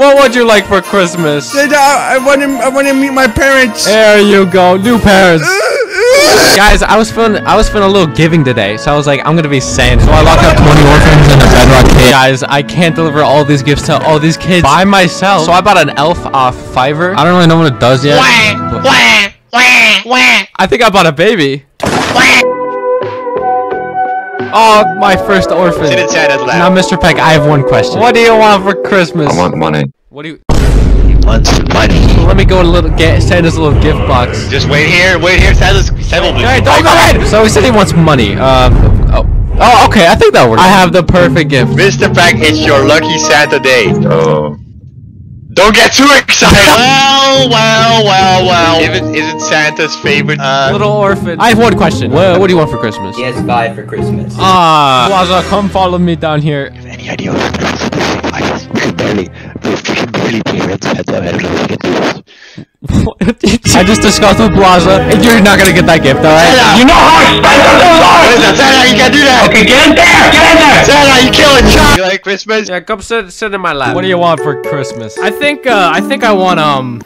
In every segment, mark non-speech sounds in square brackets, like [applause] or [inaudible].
what would you like for Christmas? I, I want to. I want to meet my parents. There you go, new parents. [laughs] Guys, I was feeling I was feeling a little giving today, so I was like, I'm gonna be Santa. So I locked up 20 orphans in a bedrock cave. Guys, I can't deliver all these gifts to all these kids by myself. So I bought an elf off Fiverr. I don't really know what it does yet. but- I think I bought a baby. Oh, my first orphan. Sit in Santa's lap. Now, Mr. Peck, I have one question. What do you want for Christmas? I want money. What do you? Wants money. Let me go a little get Santa's little gift box. Just wait here, wait here. Santa's Santa will be. Hey, don't go ahead. So he said he wants money. Um. Oh. Oh, okay. I think that works. I have the perfect gift. Mr. Peck, it's your lucky Santa day. Oh. Don't get too excited. [laughs] well, well, well, well. If it isn't Santa's favorite, uh, Little orphan. I have one question. What, what do you want for Christmas? He has five for Christmas. Ah, Blaza, come follow me down here. any idea what I guess we can barely, we can barely pay rent. I don't know if we can do this. I just discussed with Blaza, and you're not gonna get that gift, alright? You know how expensive those are! What is that? Santa, you can't do that! Okay, get in there! Get in there! Santa, you killing child! You like Christmas? Yeah, come sit, sit in my lap. What do you want for Christmas? I think, uh, I think I want, um,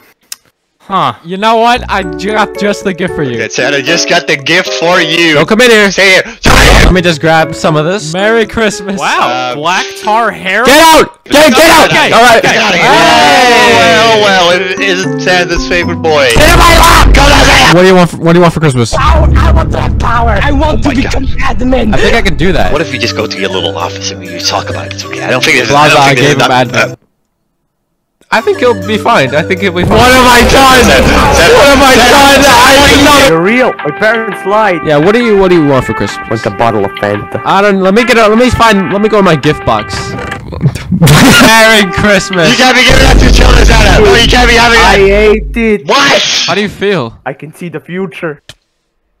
huh. You know what? I got just the gift for you. Good, Santa just got the gift for you. Don't come in here. Say it. Say it! Let me just grab some of this. Merry Christmas. Wow, Uh, black tar hair. Get out! Get, get out! Okay, All right. Get out of here. Hey! Well, well, it isn't Santa's favorite boy. What do you want? For, what do you want for Christmas? I want that power. I want Oh to become admin. I think I can do that. What if we just go to your little office and we talk about it? It's okay. I don't think there's. Blaza, I, I, don't think gave him there's admin. I think he'll be fine. I think he'll be fine. What have I done? What have I done? I know. You're real. My parents lied. Yeah. What do you What do you want for Christmas? Wants a bottle of Fanta. I don't. Let me get. A, let me find. Let me go in my gift box. [laughs] Merry Christmas. You can't be giving that to children, Santa. No, you can't be having I that. hate it. What? How do you feel? I can see the future.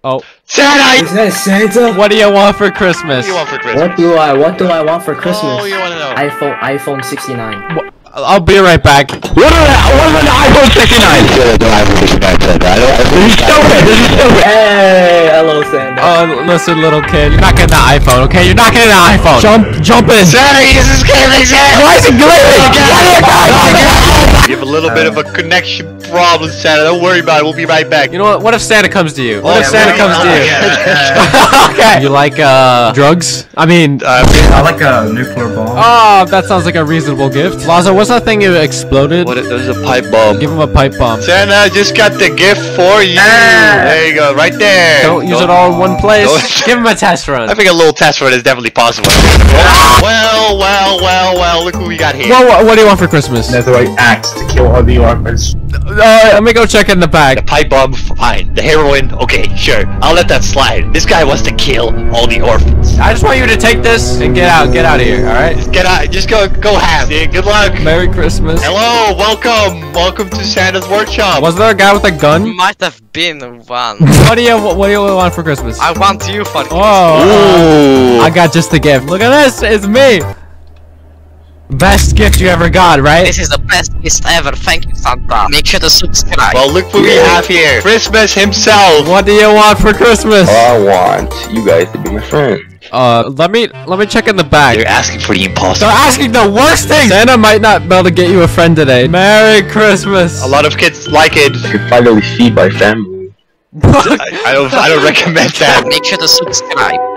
Oh. Santa! Is that Santa? What do you want for Christmas? What do you want for Christmas? What do I what do I want for Christmas? Oh, you want to know? iPhone iPhone 69. I'll be right back. What is that? What is an iPhone 69? Yeah, the iPhone 69, Santa. I don't. This is stupid. This is stupid. Hey, hello Santa. Oh, listen, little kid. You're not getting the iPhone, okay? You're not getting the iPhone. Jump, jump in. Santa, this is gaming, Santa. Why is it glitching? You have a little bit of a connection problem, Santa. Don't worry about it. We'll be right back. You know what? What if Santa comes to you? What Oh, if Santa yeah, comes to you? yeah, [laughs] okay. You like uh drugs? I mean, Uh, I like a nuclear bomb. oh, that sounds like a reasonable gift. Lazo, what's that thing that exploded? what? There's a pipe bomb. Give him a pipe bomb. Santa I just got the gift for you. There you go, right there. Don't use it all in one place. [laughs] Give him a test run. I think a little test run is definitely possible. Well, well, well, well. Look who we got here. What, what, what do you want for Christmas? Uh, Netherite axe to kill all the orphans. Alright, let me go check in the bag. The bag. pipe bomb, fine. The heroin, okay, sure. I'll let that slide. This guy wants to kill all the orphans. I just want you to take this and get out. Get out of here. All right. Get out. Just go, go ham. Yeah, good luck. Merry Christmas. Hello, welcome, welcome to Santa's workshop. Was there a guy with a gun? Might have been one. [laughs] What do you What do you want for Christmas? I want you for Christmas. Oh. Ooh. I got just the gift. Look at this. It's me. Best gift you ever got, right? This is the best gift ever. Thank you, Santa. Make sure to subscribe. Well, look what we have here. Christmas himself. What do you want for Christmas? I want you guys to be my friend. Uh, let me let me check in the bag. They're asking for the impossible. They're asking the worst thing. Santa might not be able to get you a friend today. Merry Christmas. A lot of kids like it. You can finally see my family. I, [laughs] I don't. I don't recommend that. Make sure to subscribe.